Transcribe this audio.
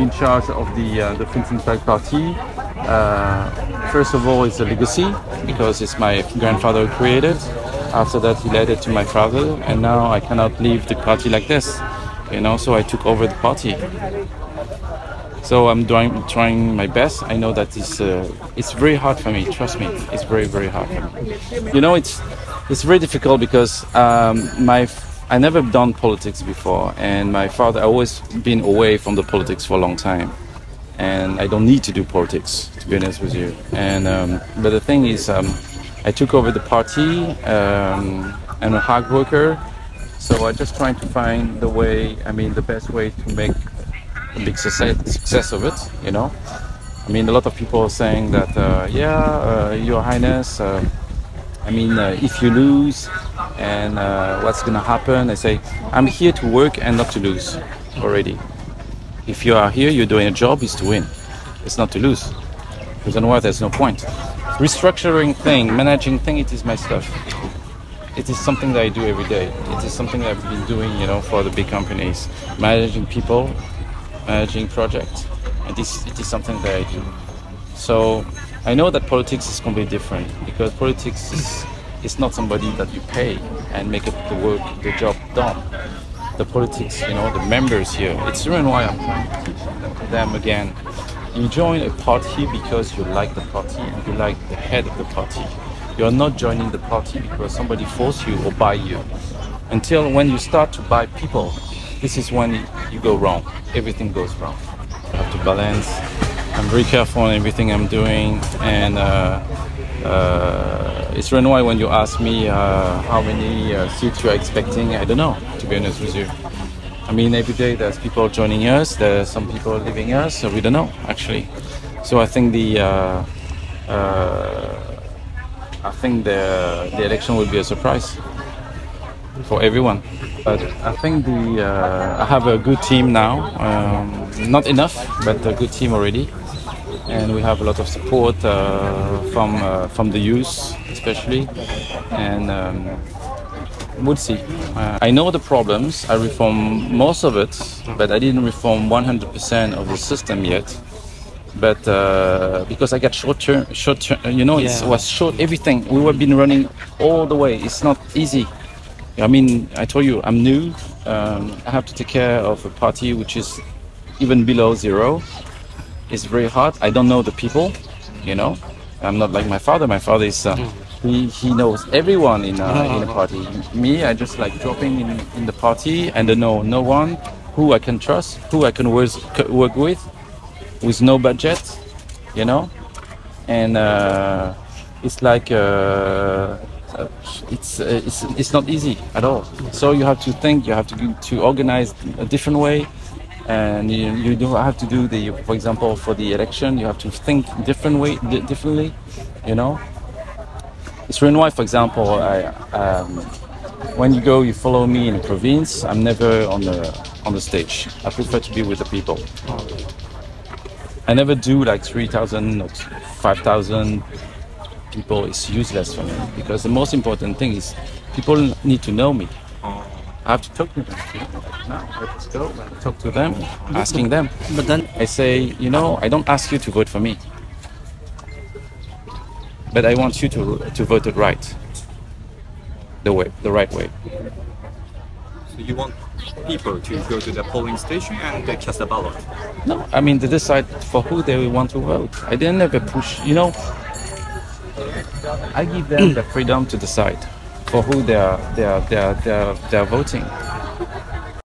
be in charge of the uh, the FUNCINPEC Party. Uh, first of all, it's a legacy because it's my grandfather created. After that, he led it to my father, and now I cannot leave the party like this. You know, so I took over the party. So I'm doing, trying my best. I know that it's uh, it's very hard for me. Trust me, it's very very hard for me. You know, it's it's very difficult because um, my I never done politics before, and my father I always been away from the politics for a long time, and I don't need to do politics to be honest with you. And um, but the thing is, um, I took over the party. Um, I'm a hard worker, so I'm just trying to find the way. I mean, the best way to make a big success, success of it. You know, I mean, a lot of people are saying that, uh, yeah, uh, Your Highness. Uh, I mean, uh, if you lose, and uh, what's gonna happen? I say, I'm here to work and not to lose. Already, if you are here, you're doing a job is to win. It's not to lose. Because otherwise, there's no point. Restructuring thing, managing thing, it is my stuff. It is something that I do every day. It is something that I've been doing, you know, for the big companies, managing people, managing projects. And this it is something that I do. So I know that politics is completely different because politics is, is not somebody that you pay and make the work, the job done. The politics, you know, the members here. It's the reason why I'm trying to teach them again. You join a party because you like the party and you like the head of the party. You're not joining the party because somebody forced you or buy you. Until when you start to buy people, this is when you go wrong. Everything goes wrong. I have to balance. I'm very careful on everything I'm doing, and uh, uh, it's reason why when you ask me uh, how many uh, seats you are expecting, I don't know. To be honest with you, I mean every day there's people joining us, there's some people leaving us, so we don't know actually. So I think the uh, uh, I think the the election will be a surprise for everyone. But I think the uh, I have a good team now. Um, not enough, but a good team already, and we have a lot of support uh, from uh, from the youth, especially, and. Um, We'll see. Uh, I know the problems. I reform most of it, but I didn't reform 100% of the system yet. But uh, because I got short term, short term, you know, it was short. Everything we were been running all the way. It's not easy. I mean, I told you I'm new. Um, I have to take care of a party which is even below zero. It's very hard. I don't know the people. You know, I'm not like my father. My father is. Uh, he, he knows everyone in uh, in a party. Me, I just like dropping in, in the party and I know no one who I can trust, who I can work, work with, with no budget, you know, and uh, it's like uh, uh, it's, uh, it's it's not easy at all. So you have to think, you have to to organize a different way, and you, you do have to do the, for example, for the election, you have to think different way, di- differently, you know. It's why, for example, I, um, when you go, you follow me in the province. I'm never on the on the stage. I prefer to be with the people. I never do like 3,000 or 5,000 people. It's useless for me because the most important thing is people need to know me. I have to talk to them. you know, like, now, let's go and talk to them, asking them. But then, I say, you know, I don't ask you to vote for me, but I want you to to vote it right, the way, the right way. So you want people to go to the polling station and uh, cast a ballot. No, I mean they decide for who they want to vote. I didn't ever push. You know, I give them the freedom to decide for who they are they are they are they are, they are voting.